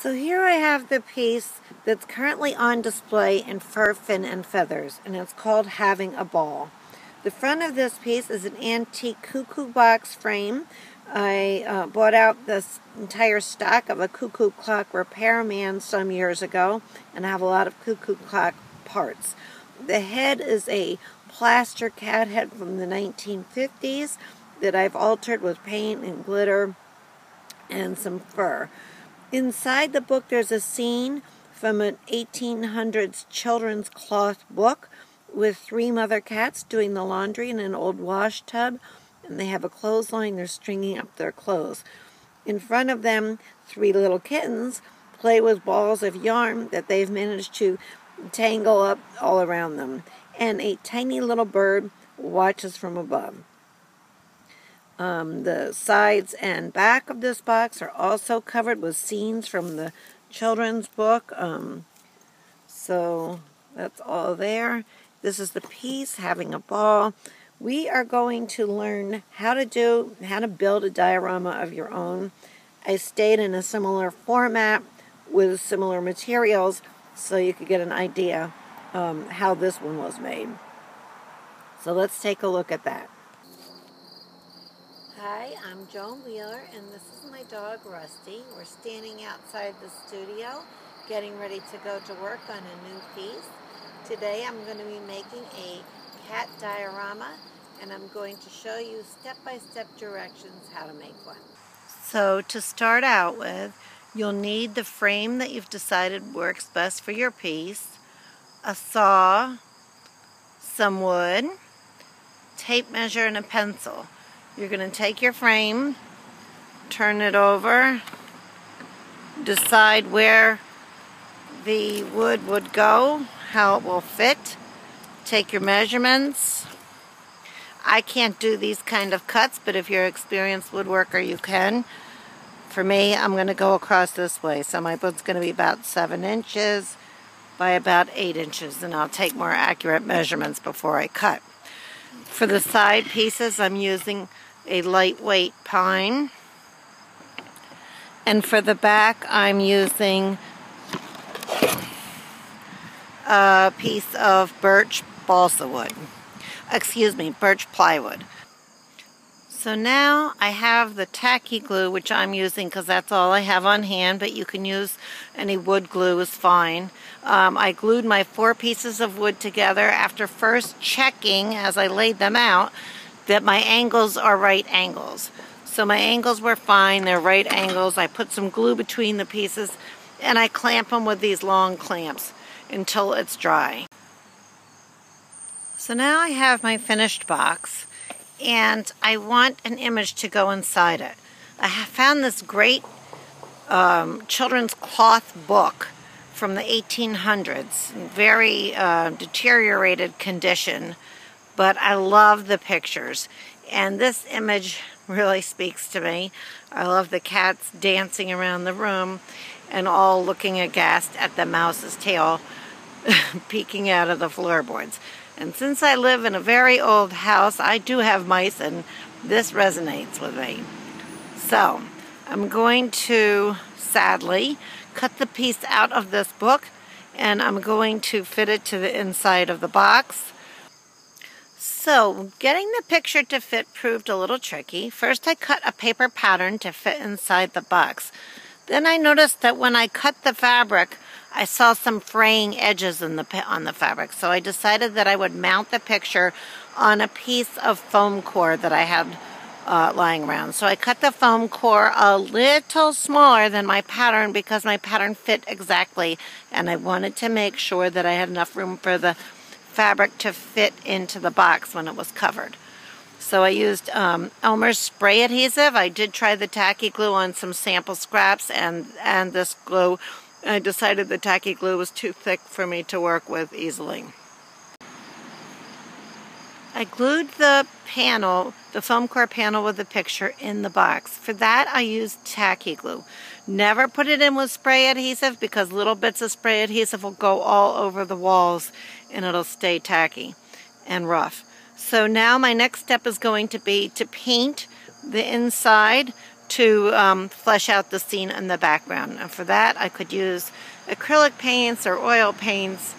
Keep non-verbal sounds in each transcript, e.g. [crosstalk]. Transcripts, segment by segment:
So here I have the piece that's currently on display in fur, fin, and feathers, and it's called Having a Ball. The front of this piece is an antique cuckoo box frame. I uh, bought out this entire stock of a cuckoo clock repairman some years ago, and I have a lot of cuckoo clock parts. The head is a plaster cat head from the 1950s that I've altered with paint and glitter and some fur. Inside the book, there's a scene from an 1800s children's cloth book with three mother cats doing the laundry in an old wash tub, and they have a clothesline. They're stringing up their clothes. In front of them, three little kittens play with balls of yarn that they've managed to tangle up all around them. And a tiny little bird watches from above. Um, the sides and back of this box are also covered with scenes from the children's book. Um, so that's all there. This is the piece, having a ball. We are going to learn how to do, how to build a diorama of your own. I stayed in a similar format with similar materials so you could get an idea um, how this one was made. So let's take a look at that. Hi, I'm Joan Wheeler, and this is my dog Rusty. We're standing outside the studio, getting ready to go to work on a new piece. Today I'm going to be making a cat diorama, and I'm going to show you step-by-step directions how to make one. So to start out with, you'll need the frame that you've decided works best for your piece, a saw, some wood, tape measure, and a pencil. You're going to take your frame, turn it over, decide where the wood would go, how it will fit, take your measurements. I can't do these kind of cuts, but if you're an experienced woodworker, you can. For me, I'm going to go across this way. So my wood's going to be about 7 inches by about 8 inches, and I'll take more accurate measurements before I cut. For the side pieces, I'm using a lightweight pine. And for the back, I'm using a piece of birch balsa wood. Excuse me, birch plywood. So now I have the tacky glue, which I'm using because that's all I have on hand, but you can use any wood glue is fine. Um, I glued my four pieces of wood together after first checking as I laid them out that my angles are right angles. So my angles were fine, they're right angles. I put some glue between the pieces and I clamp them with these long clamps until it's dry. So now I have my finished box and I want an image to go inside it. I found this great um, children's cloth book from the 1800s, very uh, deteriorated condition but I love the pictures. And this image really speaks to me. I love the cats dancing around the room and all looking aghast at the mouse's tail [laughs] peeking out of the floorboards. And since I live in a very old house, I do have mice and this resonates with me. So, I'm going to, sadly, cut the piece out of this book and I'm going to fit it to the inside of the box. So, getting the picture to fit proved a little tricky. First, I cut a paper pattern to fit inside the box. Then I noticed that when I cut the fabric, I saw some fraying edges in the on the fabric. So I decided that I would mount the picture on a piece of foam core that I had uh, lying around. So I cut the foam core a little smaller than my pattern because my pattern fit exactly and I wanted to make sure that I had enough room for the fabric to fit into the box when it was covered. So I used um, Elmer's spray adhesive. I did try the tacky glue on some sample scraps and, and this glue. I decided the tacky glue was too thick for me to work with easily. I glued the panel, the foam core panel with the picture in the box. For that I used tacky glue. Never put it in with spray adhesive because little bits of spray adhesive will go all over the walls and it'll stay tacky and rough. So now my next step is going to be to paint the inside to um, flesh out the scene in the background. And for that, I could use acrylic paints or oil paints.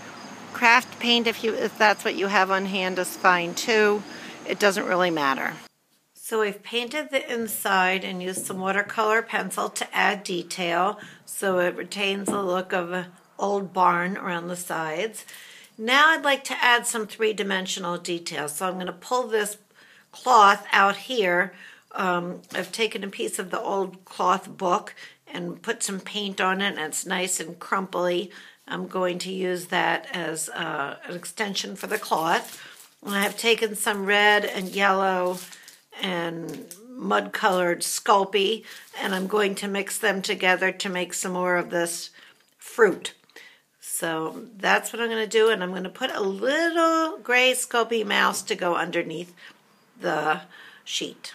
Craft paint, if, you, if that's what you have on hand, is fine too. It doesn't really matter. So I've painted the inside and used some watercolor pencil to add detail so it retains the look of an old barn around the sides. Now I'd like to add some three-dimensional details. So I'm going to pull this cloth out here um, I've taken a piece of the old cloth book and put some paint on it and it's nice and crumply. I'm going to use that as uh, an extension for the cloth. And I have taken some red and yellow and mud colored Sculpey and I'm going to mix them together to make some more of this fruit. So that's what I'm going to do and I'm going to put a little gray Sculpey mouse to go underneath the sheet.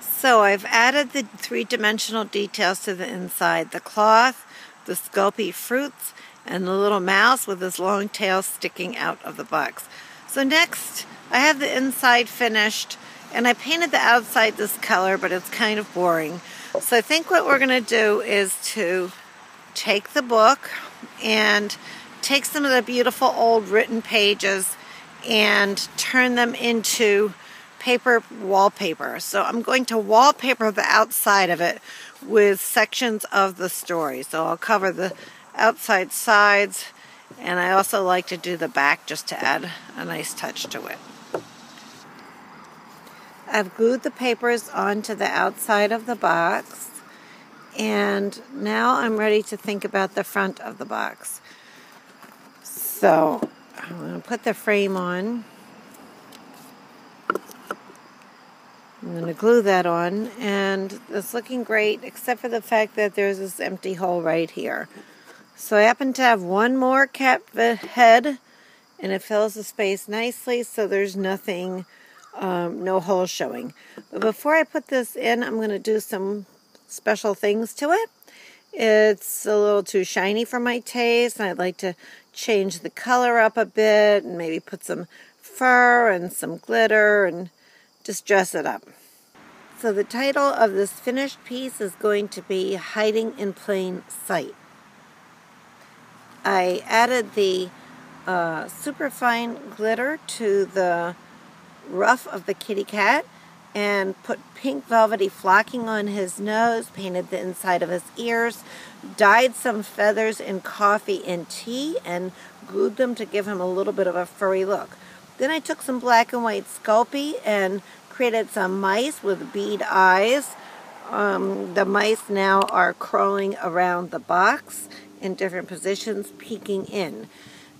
So I've added the three-dimensional details to the inside. The cloth, the Sculpey fruits, and the little mouse with his long tail sticking out of the box. So next, I have the inside finished, and I painted the outside this color, but it's kind of boring. So I think what we're going to do is to take the book and take some of the beautiful old written pages and turn them into paper wallpaper. So I'm going to wallpaper the outside of it with sections of the story. So I'll cover the outside sides and I also like to do the back just to add a nice touch to it. I've glued the papers onto the outside of the box and now I'm ready to think about the front of the box. So I'm going to put the frame on I'm going to glue that on and it's looking great except for the fact that there's this empty hole right here. So I happen to have one more cap head and it fills the space nicely so there's nothing, um, no hole showing. But before I put this in I'm going to do some special things to it. It's a little too shiny for my taste and I'd like to change the color up a bit and maybe put some fur and some glitter and just dress it up. So the title of this finished piece is going to be Hiding in Plain Sight. I added the uh, superfine glitter to the ruff of the kitty cat and put pink velvety flocking on his nose, painted the inside of his ears, dyed some feathers in coffee and tea, and glued them to give him a little bit of a furry look. Then I took some black and white Sculpey and created some mice with bead eyes. Um, the mice now are crawling around the box in different positions, peeking in.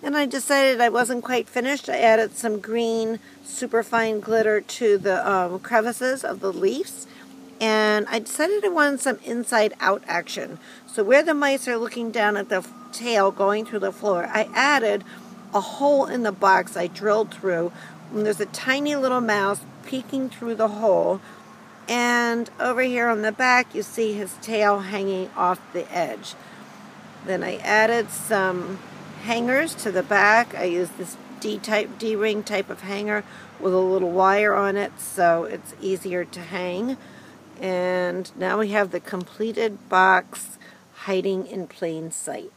And I decided I wasn't quite finished. I added some green superfine glitter to the um, crevices of the leaves. And I decided I wanted some inside out action. So where the mice are looking down at the tail going through the floor, I added a hole in the box I drilled through. And there's a tiny little mouse peeking through the hole. And over here on the back, you see his tail hanging off the edge. Then I added some hangers to the back. I use this D-type, D-ring type of hanger with a little wire on it so it's easier to hang. And now we have the completed box hiding in plain sight.